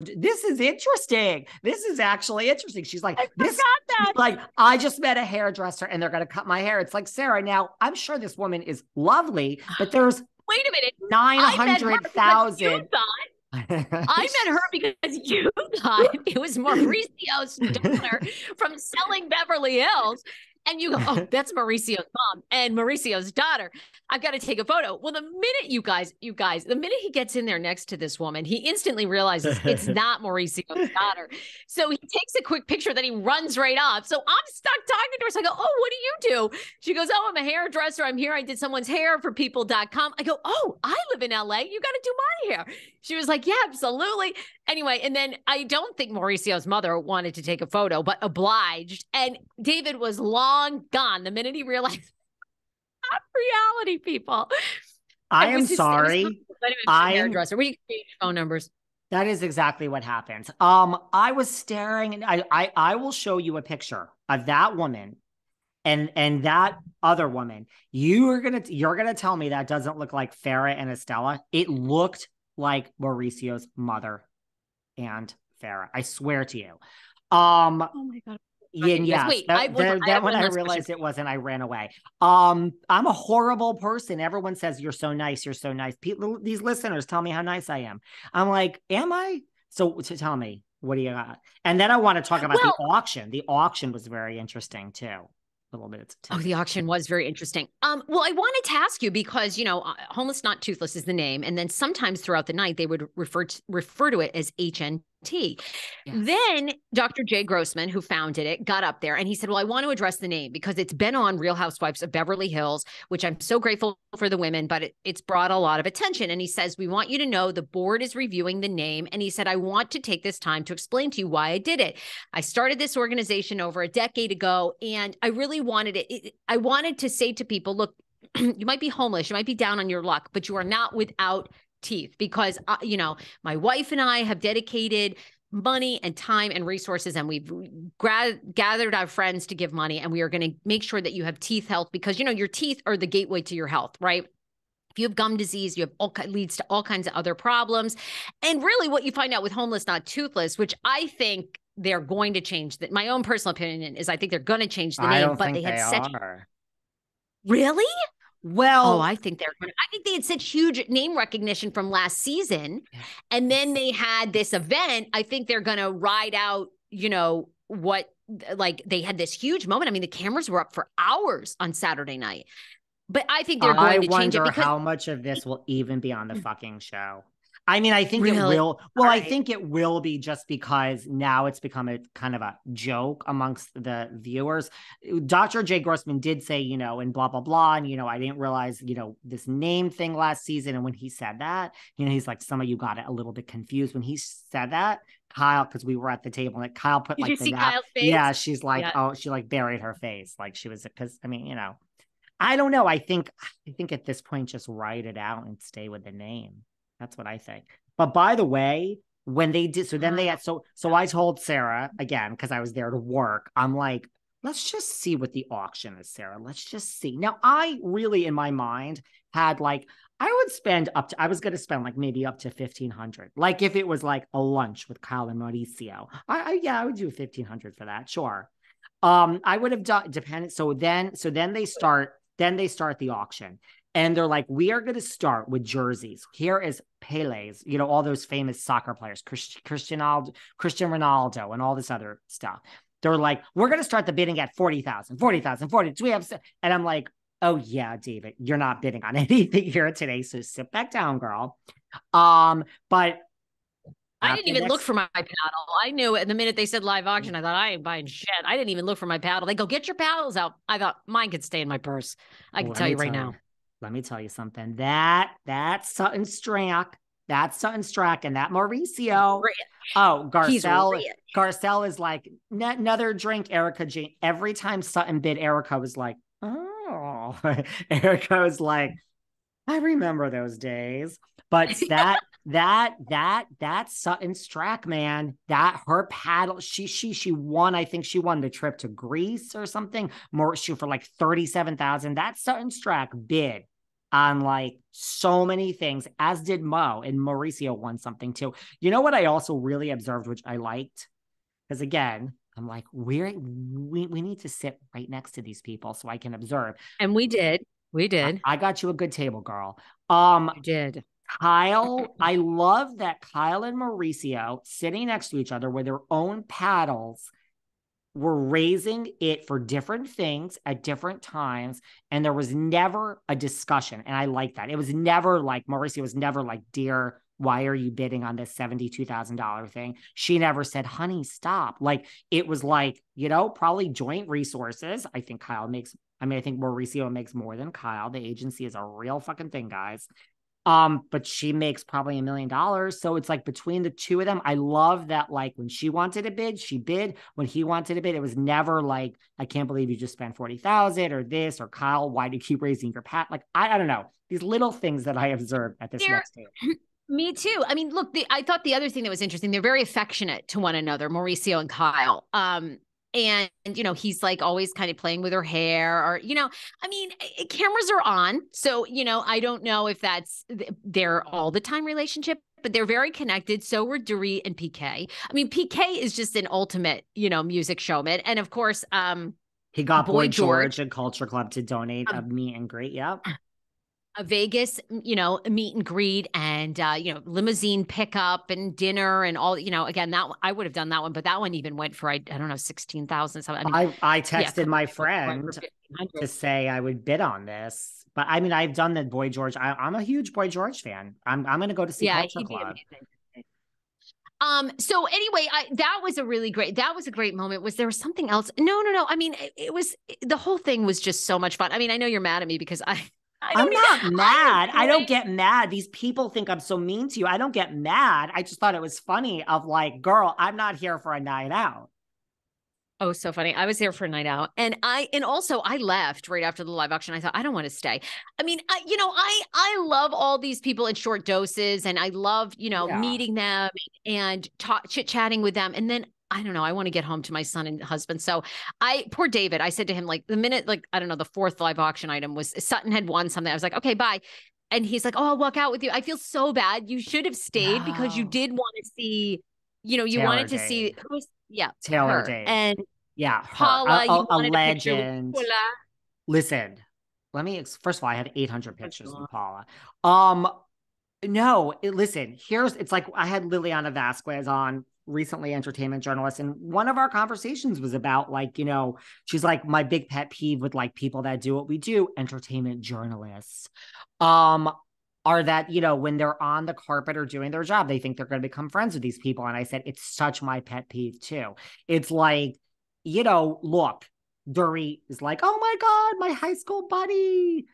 this is interesting. This is actually interesting. She's like, I this like I just met a hairdresser and they're gonna cut my hair. It's like Sarah. Now I'm sure this woman is lovely, but there's Wait a minute. 900,000. I met her because. You thought I met her because you thought it was Mauricio's daughter from selling Beverly Hills. And you go, oh, that's Mauricio's mom and Mauricio's daughter. I've got to take a photo. Well, the minute you guys, you guys, the minute he gets in there next to this woman, he instantly realizes it's not Mauricio's daughter. So he takes a quick picture, then he runs right off. So I'm stuck talking to her. So I go, oh, what do you do? She goes, oh, I'm a hairdresser. I'm here. I did someone's hair for people.com. I go, oh, I live in LA. You got to do my hair. She was like, yeah, absolutely. Anyway, and then I don't think Mauricio's mother wanted to take a photo, but obliged. And David was long gone the minute he realized not reality people. I am sorry. anyway, I am- hairdresser. We exchange phone numbers. That is exactly what happened. Um, I was staring, and I, I, I will show you a picture of that woman, and and that other woman. You are gonna, you're gonna tell me that doesn't look like Farrah and Estela. It looked like Mauricio's mother and Farrah. I swear to you. Um, Oh my god. Yeah, Yes, wait, that, I was- that- I that one I last question realized it wasn't, I ran away. Um, I'm a horrible person. Everyone says you're so nice, you're so nice. People, these listeners tell me how nice I am. I'm like, am I? So to tell me, what do you got? And then I want to talk about the auction. The auction was very interesting too. A little bit. Oh, the auction was very interesting. Um, well, I wanted to ask you because you know, uh, homeless not toothless is the name, and then sometimes throughout the night they would refer to, refer to it as HNT. Then Dr. Jay Grossman, who founded it, got up there and he said, "Well, I want to address the name because it's been on Real Housewives of Beverly Hills, which I'm so grateful for the women, but it, it's brought a lot of attention." And he says, "We want you to know the board is reviewing the name." And he said, "I want to take this time to explain to you why I did it. I started this organization over a decade ago, and I really wanted it. it I wanted to say to people, look." you might be homeless, you might be down on your luck, but you are not without teeth because uh, you know my wife and I have dedicated money and time and resources and we've gra- gathered our friends to give money and we are going to make sure that you have teeth health because you know your teeth are the gateway to your health right? If you have gum disease you have all leads to all kinds of other problems. And really what you find out with homeless not toothless which i think they're going to change that my own personal opinion is i think they're going to change the name but they had they such are. really Well, Oh, I think they're. I think they had such huge name recognition from last season, and then they had this event. I think they're going to ride out. You know what? Like they had this huge moment. I mean, the cameras were up for hours on Saturday night, but I think they're going I to change it wonder how much of this will even be on the mm. fucking show. I mean, I think it will. Well, I think it will be just because now it's become a kind of a joke amongst the viewers. Dr. Jay Grossman did say, you know, and blah, blah, blah. And, you know, I didn't realize, you know, this name thing last season. And when he said that, you know, he's like, some of you got it a little bit confused. When he said that, Kyle, because we were at the table, and Kyle put Did like you the see Kyle's face? Yeah, she's like, Yeah. oh, she like buried her face. Like she was, because, I mean, you know, I don't know. I think I think at this point, just write it out and stay with the name. That's what I think. But by the way, when they did, so then they had so so I told Sarah again because I was there to work. I'm like, let's just see what the auction is, Sarah. Let's just see. Now, I really in my mind had like I would spend up to I was going to spend like maybe up to fifteen hundred. Like if it was like a lunch with Kyle and Mauricio, I, I yeah I would do fifteen hundred for that. Sure. Um, I would have done dependent. So then, so then they start. Then they start the auction, and they're like, "We are going to start with jerseys. Here is Pele's. You know, all those famous soccer players, Christ- Cristiano, Christian Ronaldo, and all this other stuff. They're like, we're going to start the bidding at 40,000, 40,000, 40. So we have, and I'm like, oh yeah, David, you're not bidding on anything here today. So sit back down, girl. Um, but I didn't even look for my paddle. I knew it. The minute they said live auction, I thought I ain't buying shit. I didn't even look for my paddle. They go, get your paddles out. I thought mine could stay in my purse. I can Let tell you right now. Let me tell you something. That that Sutton Stracke, that Sutton Stracke, and that Mauricio. Rich. Oh, Garcelle. Garcelle is like "N- another drink. Erika Jayne. Every time Sutton bid, Erika was like, oh. Erika was like, I remember those days. But that that that that Sutton Stracke man, that her paddle, she she she won. I think she won the trip to Greece or something. More she for like thirty seven thousand. That Sutton Stracke bid on like so many things, as did Mo, and Mauricio won something too. You know what I also really observed, which I liked? Because again, I'm like, we're we, we need to sit right next to these people so I can observe. And we did. We did. I, I got you a good table, girl. Um you did. Kyle, I love that Kyle and Mauricio sitting next to each other with their own paddles were raising it for different things at different times. And there was never a discussion. And I like that. It was never like Mauricio was never like, dear, why are you bidding on this $72,000 thing? She never said, honey, stop. Like it was like, you know, probably joint resources. I think Kyle makes, I mean, I think Mauricio makes more than Kyle. The agency is a real fucking thing, guys. Um, but she makes probably a million dollars. So it's like between the two of them, I love that like when she wanted a bid, she bid. When he wanted a bid, it was never like, I can't believe you just spent 40,000 or this or Kyle, why do you keep raising your pat? Like, I, I don't know. These little things that I observed at this They're, next table. Me too. I mean, look, the, I thought the other thing that was interesting, they're very affectionate to one another, Mauricio and Kyle. Um, and you know he's like always kind of playing with her hair or you know i mean eh, cameras are on so you know i don't know if that's their all the time relationship but they're very connected so were Dorit and pk i mean pk is just an ultimate you know music showman and of course um he got boy, boy george, george and culture club to donate um, a meet and greet yep a Vegas, you know, meet and greet and uh, you know, limousine pickup and dinner and all, you know, again, that I would have done that one, but that one even went for I, I don't know, sixteen thousand. I, mean, I I texted yeah, my friend to say I would bid on this. But I mean, I've done the Boy George. I, am a huge Boy George fan. I'm I'm gonna go to see yeah, Culture Club. Um, so anyway, I that was a really great that was a great moment. Was there something else? No, no, no. I mean, it, it was the whole thing was just so much fun. I mean, I know you're mad at me because I I'm not mad. I don't get mad. These people think I'm so mean to you. I don't get mad. I just thought it was funny of like, girl, I'm not here for a night out. Oh, so funny. I was there for a night out. And I and also I left right after the live auction. I thought I don't want to stay. I mean, I you know, I I love all these people in short doses and I love, you know, yeah. meeting them and talk chit-chatting with them. And then I don't know. I want to get home to my son and husband. So I, poor David, I said to him, like, the minute, like, I don't know, the fourth live auction item was Sutton had won something. I was like, okay, bye. And he's like, oh, I'll walk out with you. I feel so bad. You should have stayed no. because you did want to see, you know, you Taylor wanted to see who's, yeah, Taylor her. And yeah, Paula, a, a, a legend. Listen, let me, first of all, I have 800 pictures of Paula. Um, no, it, listen, here's, it's like I had Liliana Vazquez on recently entertainment journalist and one of our conversations was about like you know she's like my big pet peeve with like people that do what we do entertainment journalists. Um are that you know when they're on the carpet or doing their job they think they're going to become friends with these people and i said it's such my pet peeve too. It's like you know look Dory is like oh my god my high school buddy